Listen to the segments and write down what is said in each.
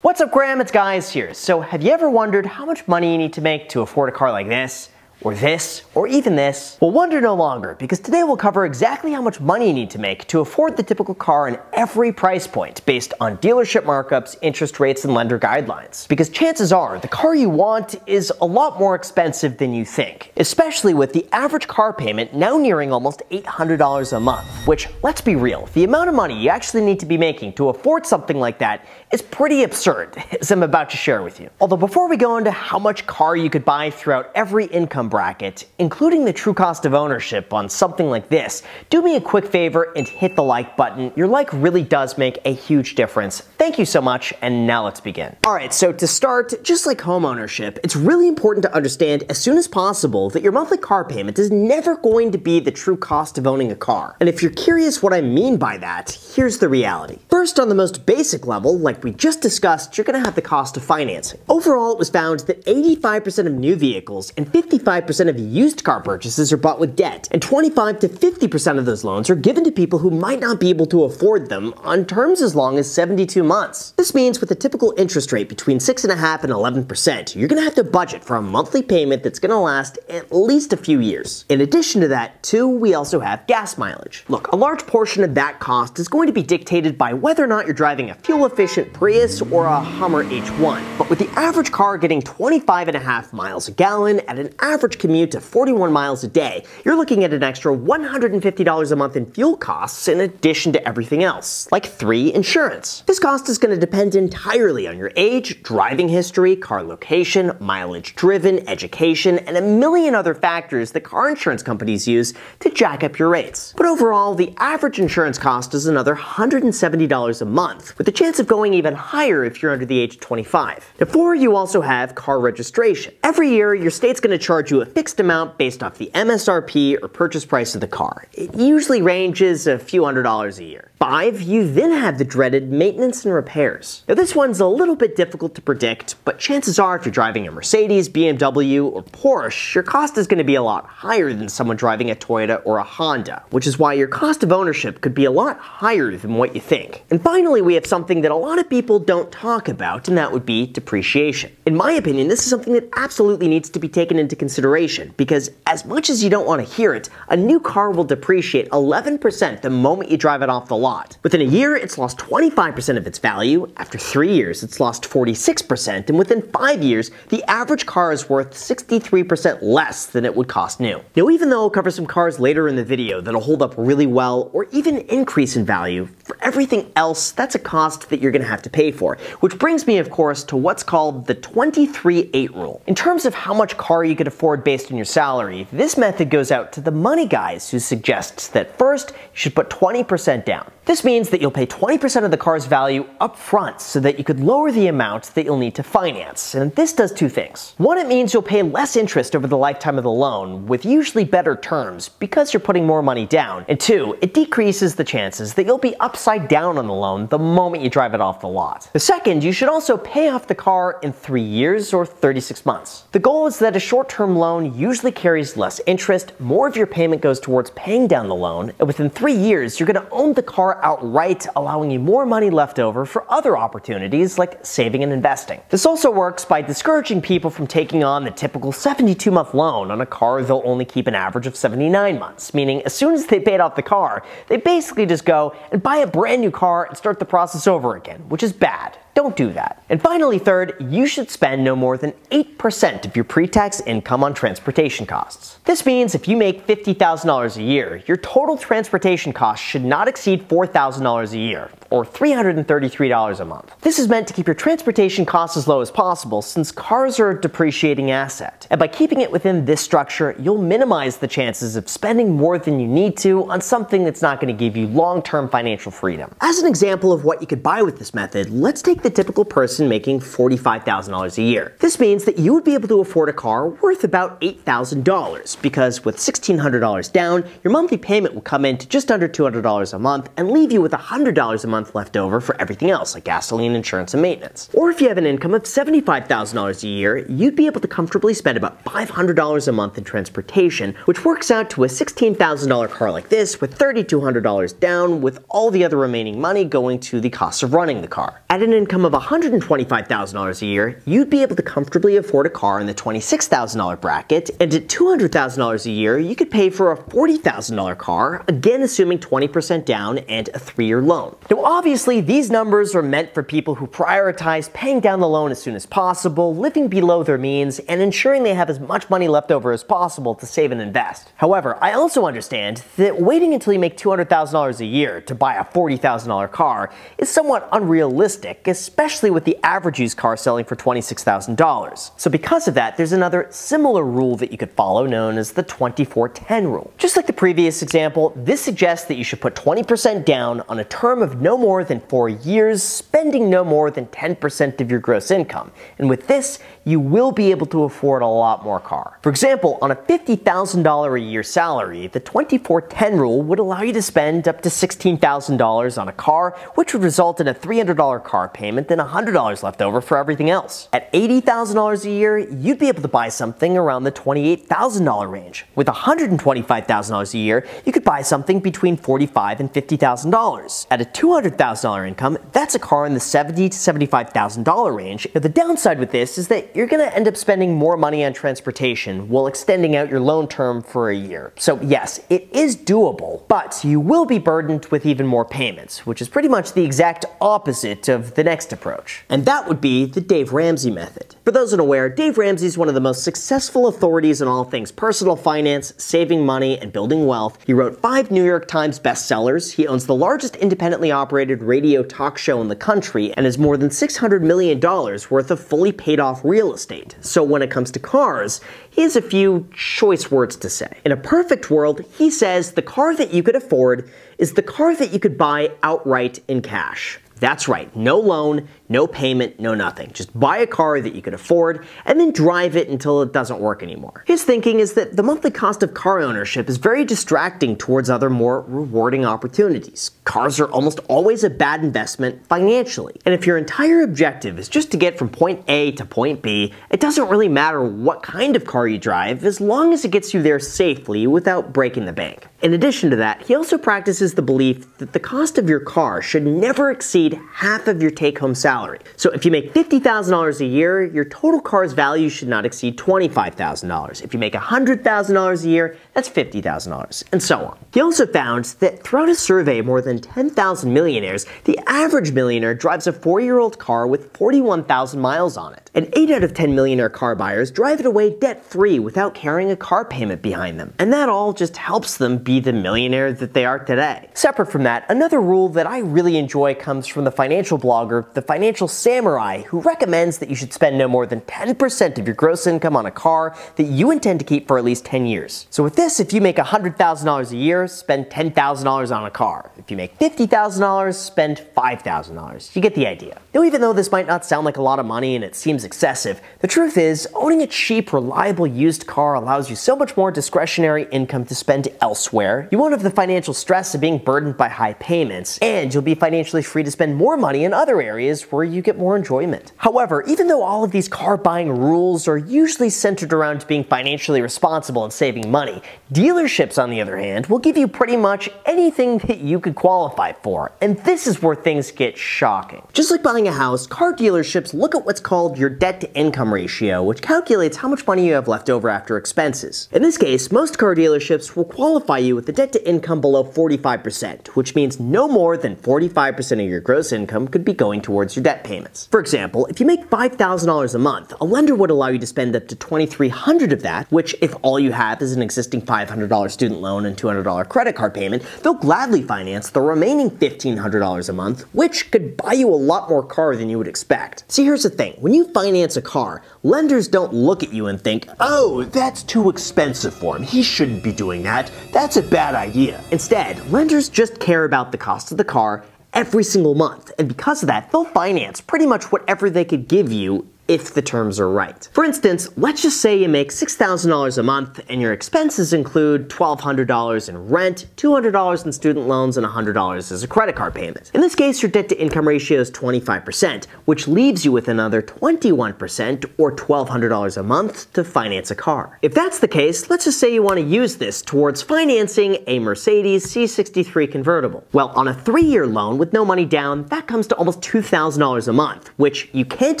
What's up Graham, it's Guys here. So have you ever wondered how much money you need to make to afford a car like this? Or this, or even this? Well, wonder no longer, because today we'll cover exactly how much money you need to make to afford the typical car in every price point based on dealership markups, interest rates, and lender guidelines. Because chances are, the car you want is a lot more expensive than you think, especially with the average car payment now nearing almost $800 a month, which, let's be real, the amount of money you actually need to be making to afford something like that is pretty absurd, as I'm about to share with you. Although before we go into how much car you could buy throughout every income bracket, including the true cost of ownership on something like this, do me a quick favor and hit the like button. Your like really does make a huge difference. Thank you so much, and now let's begin. Alright, so to start, just like home ownership, it's really important to understand as soon as possible that your monthly car payment is never going to be the true cost of owning a car. And if you're curious what I mean by that, here's the reality. First, on the most basic level, like we just discussed, you're gonna have the cost of financing. Overall, it was found that 85% of new vehicles and 55 25% of used car purchases are bought with debt, and 25 to 50% of those loans are given to people who might not be able to afford them on terms as long as 72 months. This means with a typical interest rate between 6.5 and 11%, you're gonna have to budget for a monthly payment that's gonna last at least a few years. In addition to that, too, we also have gas mileage. Look, a large portion of that cost is going to be dictated by whether or not you're driving a fuel-efficient Prius or a Hummer H1. But with the average car getting 25 and a half miles a gallon at an average commute to 41 miles a day, you're looking at an extra $150 a month in fuel costs in addition to everything else, like 3 insurance. This cost is going to depend entirely on your age, driving history, car location, mileage driven, education, and a million other factors that car insurance companies use to jack up your rates. But overall, the average insurance cost is another $170 a month, with the chance of going even higher if you're under the age of 25. Before you also have car registration. Every year, your state's going to charge you a fixed amount based off the MSRP or purchase price of the car. It usually ranges a few hundred dollars a year. 5. You then have the dreaded maintenance and repairs. Now this one's a little bit difficult to predict, but chances are if you're driving a Mercedes, BMW, or Porsche, your cost is going to be a lot higher than someone driving a Toyota or a Honda, which is why your cost of ownership could be a lot higher than what you think. And finally, we have something that a lot of people don't talk about, and that would be depreciation. In my opinion, this is something that absolutely needs to be taken into consideration, because as much as you don't want to hear it, a new car will depreciate 11% the moment you drive it off the lot lot. Within a year, it's lost 25% of its value. After three years, it's lost 46%. And within five years, the average car is worth 63% less than it would cost new. Now, even though I'll cover some cars later in the video that'll hold up really well or even increase in value, for everything else, that's a cost that you're gonna have to pay for. Which brings me, of course, to what's called the 23-8 rule. In terms of how much car you could afford based on your salary, this method goes out to the money guys who suggests that first, you should put 20% down. This means that you'll pay 20% of the car's value up front so that you could lower the amount that you'll need to finance. And this does two things. One, it means you'll pay less interest over the lifetime of the loan, with usually better terms because you're putting more money down. And two, it decreases the chances that you'll be upside down on the loan the moment you drive it off the lot. The second, you should also pay off the car in three years or 36 months. The goal is that a short-term loan usually carries less interest, more of your payment goes towards paying down the loan, and within three years, you're gonna own the car outright, allowing you more money left over for other opportunities like saving and investing. This also works by discouraging people from taking on the typical 72 month loan on a car they'll only keep an average of 79 months, meaning as soon as they paid off the car, they basically just go and buy a brand new car and start the process over again, which is bad. Don't do that. And finally, third, you should spend no more than 8% of your pre-tax income on transportation costs. This means if you make $50,000 a year, your total transportation costs should not exceed $4,000 a year, or $333 a month. This is meant to keep your transportation costs as low as possible since cars are a depreciating asset. And by keeping it within this structure, you'll minimize the chances of spending more than you need to on something that's not going to give you long-term financial freedom. As an example of what you could buy with this method, let's take the typical person making $45,000 a year. This means that you would be able to afford a car worth about $8,000 because with $1,600 down, your monthly payment will come in to just under $200 a month and leave you with $100 a month month left over for everything else, like gasoline, insurance, and maintenance. Or if you have an income of $75,000 a year, you'd be able to comfortably spend about $500 a month in transportation, which works out to a $16,000 car like this with $3,200 down, with all the other remaining money going to the cost of running the car. At an income of $125,000 a year, you'd be able to comfortably afford a car in the $26,000 bracket, and at $200,000 a year, you could pay for a $40,000 car, again assuming 20% down and a three-year loan. Now obviously, these numbers are meant for people who prioritize paying down the loan as soon as possible, living below their means, and ensuring they have as much money left over as possible to save and invest. However, I also understand that waiting until you make $200,000 a year to buy a $40,000 car is somewhat unrealistic, especially with the average used car selling for $26,000. So because of that, there's another similar rule that you could follow known as the 2410 rule. Just like the previous example, this suggests that you should put 20% down on a term of no more than four years, spending no more than 10% of your gross income. And with this, you will be able to afford a lot more car. For example, on a $50,000 a year salary, the 2410 rule would allow you to spend up to $16,000 on a car, which would result in a $300 car payment and $100 left over for everything else. At $80,000 a year, you'd be able to buy something around the $28,000 range. With $125,000 a year, you could buy something between $45,000 and $50,000. At a $200,000 income, that's a car in the $70,000 to $75,000 range. Now, the downside with this is that you're going to end up spending more money on transportation while extending out your loan term for a year. So yes, it is doable, but you will be burdened with even more payments, which is pretty much the exact opposite of the next approach. And that would be the Dave Ramsey method. For those unaware, Dave Ramsey is one of the most successful authorities on all things personal finance, saving money, and building wealth. He wrote five New York Times bestsellers, he owns the largest independently operated radio talk show in the country, and has more than $600 million worth of fully paid off real estate. So when it comes to cars, he has a few choice words to say. In a perfect world, he says the car that you could afford is the car that you could buy outright in cash. That's right, no loan, no payment, no nothing. Just buy a car that you can afford and then drive it until it doesn't work anymore. His thinking is that the monthly cost of car ownership is very distracting towards other more rewarding opportunities. Cars are almost always a bad investment financially. And if your entire objective is just to get from point A to point B, it doesn't really matter what kind of car you drive as long as it gets you there safely without breaking the bank. In addition to that, he also practices the belief that the cost of your car should never exceed half of your take-home salary salary. So if you make $50,000 a year, your total car's value should not exceed $25,000. If you make $100,000 a year, that's $50,000, and so on. He also found that throughout a survey of more than 10,000 millionaires, the average millionaire drives a four-year-old car with 41,000 miles on it. And 8 out of 10 millionaire car buyers drive it away debt-free without carrying a car payment behind them. And that all just helps them be the millionaire that they are today. Separate from that, another rule that I really enjoy comes from the financial blogger, The Financial Samurai, who recommends that you should spend no more than 10% of your gross income on a car that you intend to keep for at least 10 years. So with this, this, if you make $100,000 a year, spend $10,000 on a car. If you make $50,000, spend $5,000. You get the idea. Now, even though this might not sound like a lot of money and it seems excessive, the truth is, owning a cheap, reliable used car allows you so much more discretionary income to spend elsewhere. You won't have the financial stress of being burdened by high payments, and you'll be financially free to spend more money in other areas where you get more enjoyment. However, even though all of these car buying rules are usually centered around being financially responsible and saving money, Dealerships, on the other hand, will give you pretty much anything that you could qualify for, and this is where things get shocking. Just like buying a house, car dealerships look at what's called your debt to income ratio, which calculates how much money you have left over after expenses. In this case, most car dealerships will qualify you with a debt to income below 45%, which means no more than 45% of your gross income could be going towards your debt payments. For example, if you make $5,000 a month, a lender would allow you to spend up to $2,300 of that, which if all you have is an existing $500 student loan and $200 credit card payment, they'll gladly finance the remaining $1,500 a month, which could buy you a lot more car than you would expect. See, here's the thing. When you finance a car, lenders don't look at you and think, oh, that's too expensive for him. He shouldn't be doing that. That's a bad idea. Instead, lenders just care about the cost of the car every single month. And because of that, they'll finance pretty much whatever they could give you if the terms are right. For instance, let's just say you make $6,000 a month and your expenses include $1,200 in rent, $200 in student loans, and $100 as a credit card payment. In this case, your debt to income ratio is 25%, which leaves you with another 21% or $1,200 a month to finance a car. If that's the case, let's just say you want to use this towards financing a Mercedes C63 convertible. Well, on a three-year loan with no money down, that comes to almost $2,000 a month, which you can't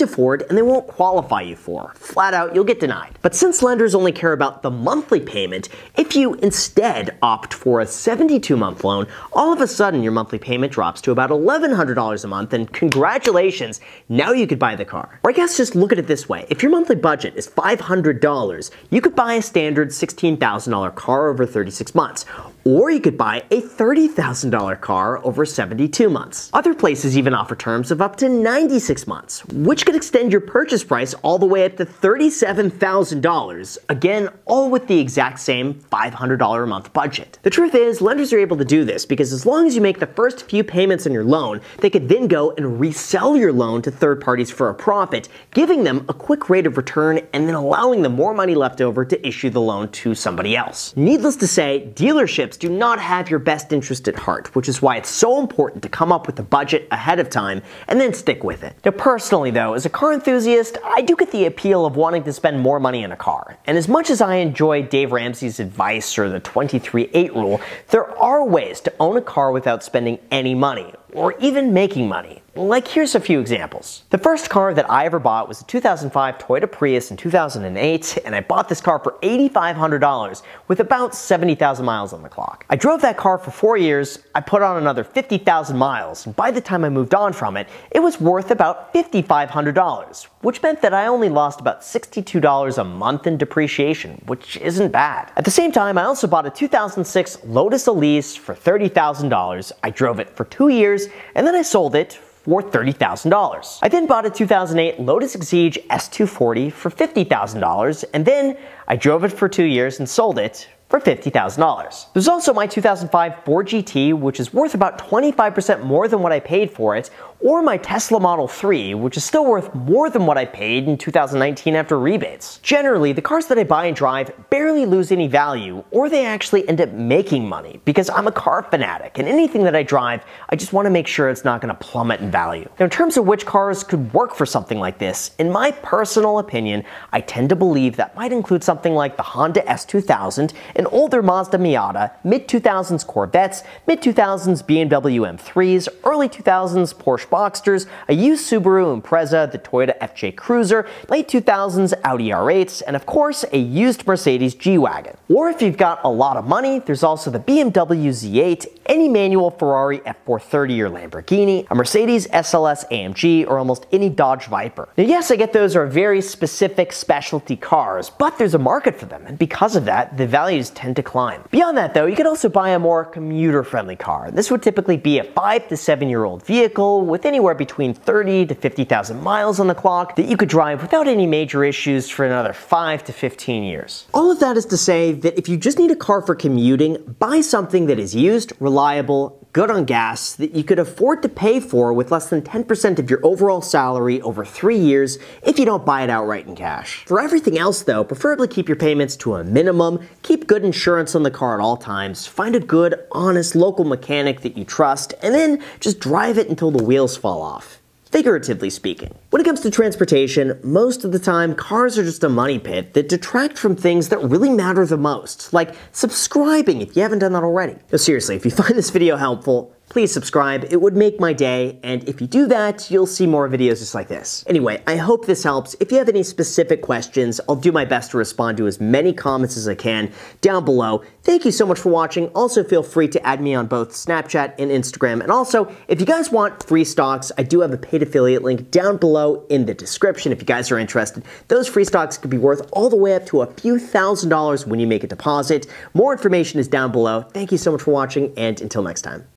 afford and they won't qualify you for. Flat out, you'll get denied. But since lenders only care about the monthly payment, if you instead opt for a 72-month loan, all of a sudden your monthly payment drops to about $1,100 a month and congratulations, now you could buy the car. Or I guess just look at it this way. If your monthly budget is $500, you could buy a standard $16,000 car over 36 months. Or you could buy a $30,000 car over 72 months. Other places even offer terms of up to 96 months, which could extend your purchase price all the way up to $37,000. Again, all with the exact same $500 a month budget. The truth is, lenders are able to do this because as long as you make the first few payments on your loan, they could then go and resell your loan to third parties for a profit, giving them a quick rate of return and then allowing them more money left over to issue the loan to somebody else. Needless to say, dealerships do not have your best interest at heart, which is why it's so important to come up with a budget ahead of time and then stick with it. Now personally though, as a car enthusiast, I do get the appeal of wanting to spend more money in a car. And as much as I enjoy Dave Ramsey's advice or the 23-8 rule, there are ways to own a car without spending any money, or even making money. Like, here's a few examples. The first car that I ever bought was a 2005 Toyota Prius in 2008, and I bought this car for $8,500 with about 70,000 miles on the clock. I drove that car for four years, I put on another 50,000 miles, and by the time I moved on from it, it was worth about $5,500, which meant that I only lost about $62 a month in depreciation, which isn't bad. At the same time, I also bought a 2006 Lotus Elise for $30,000. I drove it for two years, and then I sold it for $30,000. I then bought a 2008 Lotus Exige S240 for $50,000, and then I drove it for two years and sold it for $50,000. There's also my 2005 Ford GT, which is worth about 25% more than what I paid for it, or my Tesla Model 3, which is still worth more than what I paid in 2019 after rebates. Generally, the cars that I buy and drive barely lose any value, or they actually end up making money, because I'm a car fanatic, and anything that I drive, I just want to make sure it's not going to plummet in value. Now, in terms of which cars could work for something like this, in my personal opinion, I tend to believe that might include something like the Honda S2000, an older Mazda Miata, mid-2000s Corvettes, mid-2000s BMW M3s, early 2000s Porsche Boxsters, a used Subaru Impreza, the Toyota FJ Cruiser, late 2000s Audi R8s, and of course a used Mercedes G-Wagon. Or if you've got a lot of money, there's also the BMW Z8, any manual Ferrari F430 or Lamborghini, a Mercedes SLS AMG, or almost any Dodge Viper. Now yes, I get those are very specific specialty cars, but there's a market for them, and because of that, the values tend to climb. Beyond that though, you could also buy a more commuter-friendly car. This would typically be a 5 to 7 year old vehicle with anywhere between 30 to 50,000 miles on the clock that you could drive without any major issues for another 5 to 15 years. All of that is to say that if you just need a car for commuting, buy something that is used, reliable, good on gas that you could afford to pay for with less than 10% of your overall salary over three years if you don't buy it outright in cash. For everything else though, preferably keep your payments to a minimum, keep good insurance on the car at all times, find a good, honest local mechanic that you trust, and then just drive it until the wheels fall off figuratively speaking. When it comes to transportation, most of the time cars are just a money pit that detract from things that really matter the most, like subscribing if you haven't done that already. No, seriously, if you find this video helpful, please subscribe. It would make my day, and if you do that, you'll see more videos just like this. Anyway, I hope this helps. If you have any specific questions, I'll do my best to respond to as many comments as I can down below. Thank you so much for watching. Also, feel free to add me on both Snapchat and Instagram. And also, if you guys want free stocks, I do have a paid affiliate link down below in the description if you guys are interested. Those free stocks could be worth all the way up to a few thousand dollars when you make a deposit. More information is down below. Thank you so much for watching, and until next time.